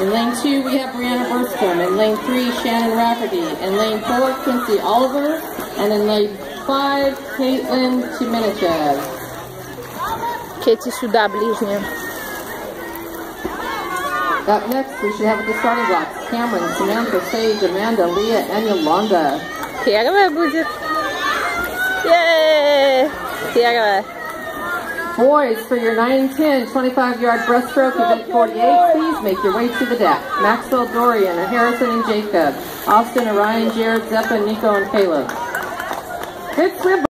In lane two, we have Brianna Burstrom. In lane three, Shannon Rafferty. In lane four, Quincy Oliver. And in lane five, Caitlin Chimenichev. Кетти сюда ближнее. Up next, we should have at the starting blocks Cameron, Samantha, Sage, Amanda, Leah, and Yolanda. Первая будет. Yay! Первая. Boys, for your 9-10 25-yard breaststroke event 48, please make your way to the deck. Maxwell Dorian, Harrison and Jacob, Austin, Orion, Jared, Zeppa, Nico, and Caleb. Good swim.